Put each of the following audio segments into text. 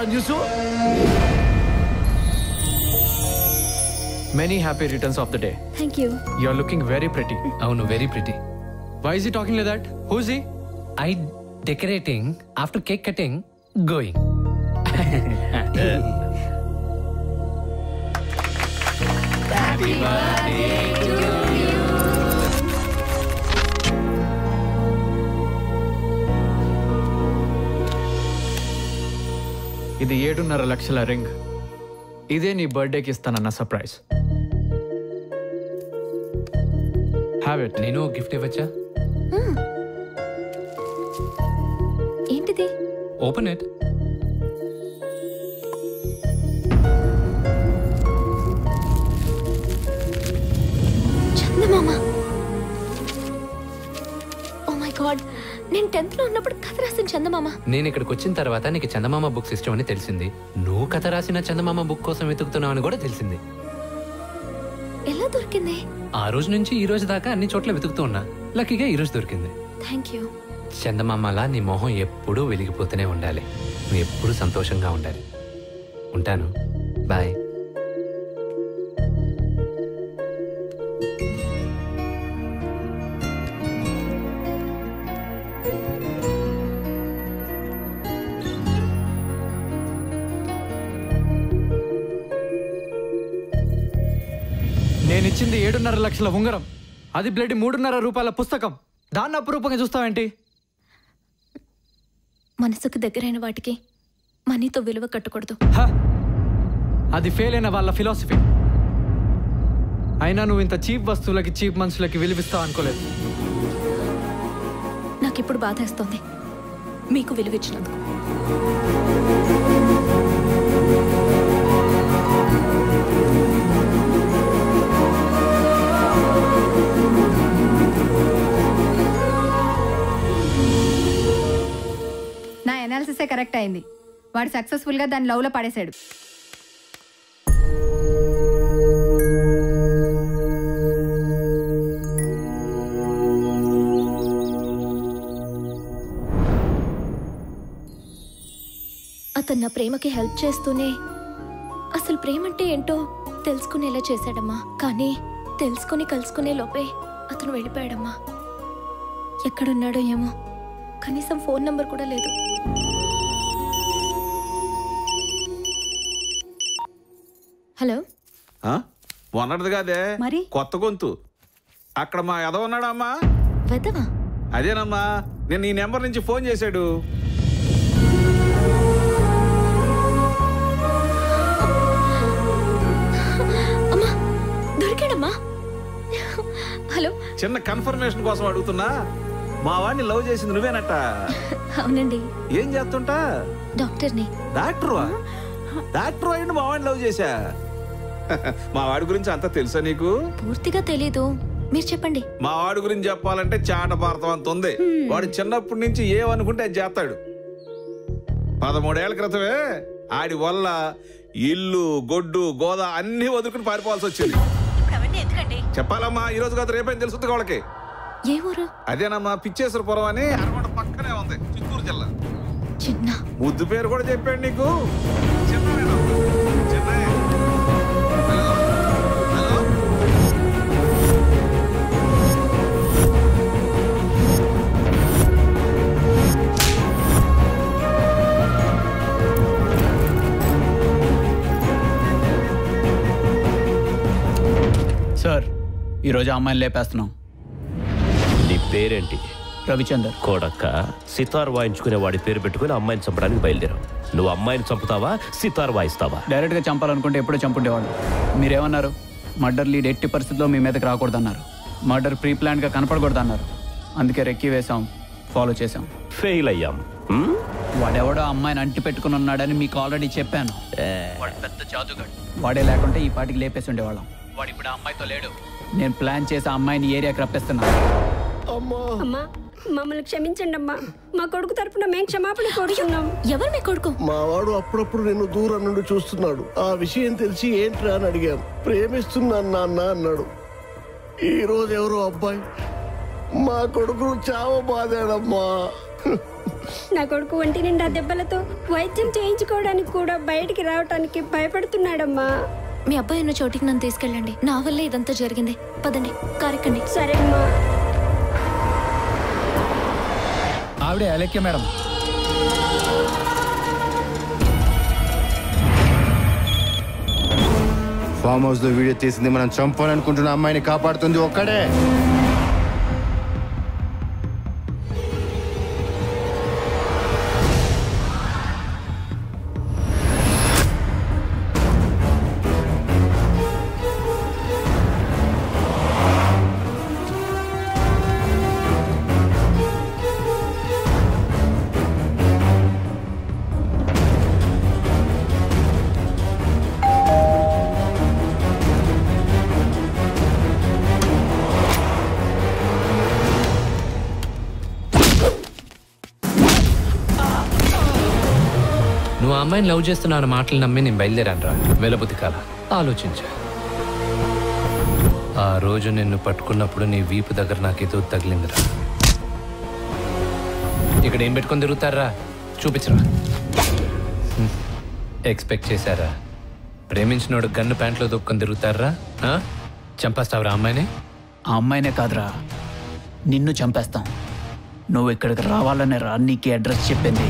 Ranjusu. Many happy returns of the day. Thank you. You're looking very pretty. Oh no, very pretty. Why is he talking like that? Who's he? I decorating after cake cutting, going. happy birthday to you. ఇది ఏడున్నర లక్షల ring. ఇదే నీ బర్త్డేకి ఇస్తానన్న surprise. Have it నేను gift ఇవ్వచ్చా? ఏంటిది? Open it Chandamama. గాడ్ నేను టెన్త్లో ఉన్నప్పుడు కథ రాసిన చందమామ. నేను ఇక్కడికి వచ్చిన తర్వాత నీకు చందమామ బుక్స్ ఇష్టం అని తెలిసింది. నువ్వు కథ రాసిన చందమామ బుక్ కోసం వెతుకుతున్నావు అని కూడా తెలిసింది. ఎలా దొరికింది? ఆ రోజు నుంచి ఈ రోజు దాకా అన్ని చోట్ల వెతుకుతూ ఉన్నా. లక్కీగా ఈ రోజు దొరికింది. థ్యాంక్ యూ చందమామలా నీ మొహం ఎప్పుడూ వెలిగిపోతూనే ఉండాలి. నువ్వు ఎప్పుడూ సంతోషంగా ఉండాలి. ఉంటాను. బాయ్ నేనిచ్చింది ఏడున్నర లక్షల ఉంగరం. అది బ్లడ్ మూడున్నర రూపాయల పుస్తకం. దాన్ని అపురూపంగా చూస్తావేంటి? మనసుకు దగ్గరైన వాటికి మనీతో విలువ కట్టకూడదు! అది ఫెయిల్ అయిన వాళ్ళ ఫిలాసఫీ అయినా నువ్వు ఇంత చీప్ వస్తువులకి చీప్ మనుషులకి విలువిస్తావు అనుకోలేదు. నాకిప్పుడు బాధేస్తోంది. మీకు విలువిచ్చినందుకు. అనాలిసిసే కరెక్ట్ అయింది. వాడు సక్సెస్ఫుల్గా దాన్ని లవ్లో పడేశాడు. అతను నా ప్రేమకి హెల్ప్ చేస్తూనే అసలు ప్రేమ అంటే ఏంటో తెలుసుకునేలా చేశాడమ్మా. కానీ తెలుసుకుని కలుసుకునే లోపే అతను వెళ్ళిపోయాడమ్మా. ఎక్కడున్నాడో ఏమో కనీసం ఫోన్ నంబర్ కూడా లేదు. హలో? మొన్నటిది కాదే. మరి? కొత్త గొంతు. అక్కడ మా ఎదవ ఉన్నాడమ్మా. వెదవా అదేనమ్మా నేను ఈ నెంబర్ నుంచి ఫోన్ చేశాడు. హలో. చిన్న కన్ఫర్మేషన్ కోసం అడుగుతున్నా. మా వాడిని లవ్ చేసింది నువ్వేనట అవునండి. ఏం చేస్తుంటా? డాక్టర్ని. డాక్టర్ డాక్టర్ అయ్యండి మా వాడిని లవ్ చేశా. మా వాడి గురించి అంతా తెలుసా నీకు? పూర్తిగా తెలీదు. మీరు చెప్పండి. మా వాడి గురించి చెప్పాలంటే చాట భారతం అంత ఉంది. వాడు చిన్నప్పటి నుంచి ఏమనుకుంటే అది చేస్తాడు. పదమూడేళ్ళ క్రితమే ఆడి వల్ల ఇల్లు గొడ్డు గోదా అన్ని వదులుకుని పారిపోవాల్సి వచ్చింది. చెప్పాలమ్మా ఈ రోజు కాదు రేపేం తెలుస్తుంది వాళ్ళకి? ఏ ఊరు? అదేనమ్మా పిచ్చేశ్వరపురం అని అరగొండ పక్కనే ఉంది చిత్తూరు జిల్లా. చిన్న. ముద్దు పేరు కూడా చెప్పాడు నీకు. ఈరోజు అమ్మాయిని లేపేస్తున్నాం నీ పేరేంటి? రవిచందర్. కోడక్క సితార్ వాయించుకునే వాడి పేరు పెట్టుకుని అమ్మాయిని చంపడానికి బయలుదేరావు. నువ్వు అమ్మాయిని చంపుతావా సితార్ వాయిస్తావా? డైరెక్ట్గా చంపాలనుకుంటే ఎప్పుడో చంపుండేవాడు మీరేమన్నారు? మర్డర్ లీడ్ ఎట్టి పరిస్థితుల్లో మీ మీదకి రాకూడదన్నారు. Murder pre ప్లాన్గా కనపడకూడదన్నారు. అందుకే రెక్కి వేసాం ఫాలో చేసాం ఫెయిల్ అయ్యాం? వాడెవడో అమ్మాయిని అంటి పెట్టుకుని ఉన్నాడని మీకు ఆల్రెడీ చెప్పాను. వాడు పెద్ద జాదుగాడు. వాడే లేకుంటే ఈ పాటికి లేపేసి ఉండేవాళ్ళం. వాడు ఇప్పుడు అమ్మాయితో లేడు. నేను ప్లాన్ చేసి అమ్మాయిని ఏరియాకి రప్పిస్తున్నాను అమ్మా. మమ్మల్ని క్షమించండి అమ్మా మా కొడుకు తరపున మేము క్షమాపణ కోరుతున్నాం ఎవరు మీ కొడుకు? మావాడు అప్పుడప్పుడు నిన్ను దూరం నుండి చూస్తున్నాడు. ఆ విషయం తెలిసి ఏంట్రా అని అడిగాం ప్రేమిస్తున్నాను నాన్న అన్నాడు. ఈ రోజు ఎవరో అబ్బాయి? మా కొడుకును చావ బాదాడమ్మా నా కొడుకు ఒంటి నిండా దెబ్బలతో వైద్యం చేయించుకోవడానికి కూడా బయటికి రావటానికి భయపడుతున్నాడమ్మా. మీ అబ్బాయి ఉన్న చోటికి నన్ను తీసుకెళ్ళండి. నా వల్లే ఇదంతా జరిగింది. పదండి కారెక్కండి సరే ఆవిడే అలెక్య మేడం. ఫామ్ హౌస్లో వీడియో తీసింది మనం చంపాలనుకుంటున్న అమ్మాయిని కాపాడుతుంది ఒక్కడే. నువ్వు ఆ అమ్మాయిని లవ్ చేస్తున్నా మాటలు నమ్మి నేను బయలుదేరాను రా. వెలబుద్ధి కాల. ఆలోచించా. ఆ రోజు నిన్ను పట్టుకున్నప్పుడు నీ వీపు దగ్గర నాకు ఏదో తగిలిందిరా ఇక్కడ ఏం పెట్టుకొని తిరుగుతారా? చూపించరా. ఎక్స్పెక్ట్ చేశారా? ప్రేమించినోడు గన్ను ప్యాంట్లో దొక్కుని తిరుగుతారా? చంపేస్తావురా అమ్మాయిని? ఆ అమ్మాయినే కాదురా. నిన్ను చంపేస్తాం. నువ్వు ఇక్కడికి రావాలనే రా. నీకు అడ్రస్ చెప్పింది.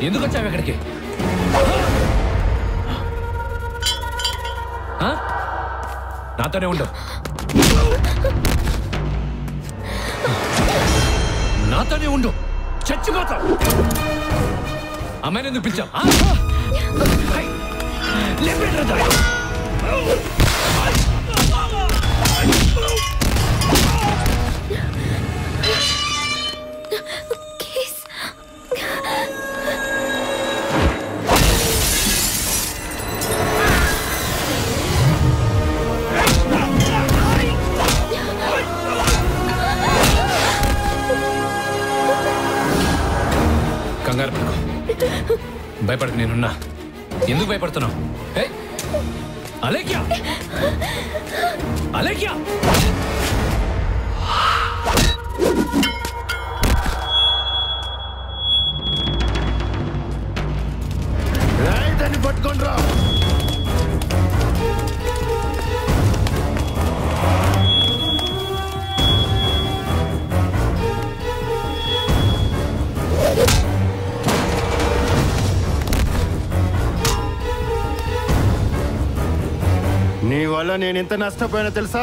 ఎందుకు వచ్చావు ఇక్కడికి? ఆ? నాతోనే ఉండు. నాతోనే ఉండు. చచ్చిపోతా అమ్మాయిని ఎందుకు పిలిచావు? లేపేట్రా భయపడకు నేనున్నా. ఎందుకు భయపడుతున్నావు? ఏ? అలేఖ్య! అలేఖ్య! రేయ్, దాన్ని పట్టుకోండి రా. వల్ల నేను ఎంత నష్టపోయినా తెలుసా?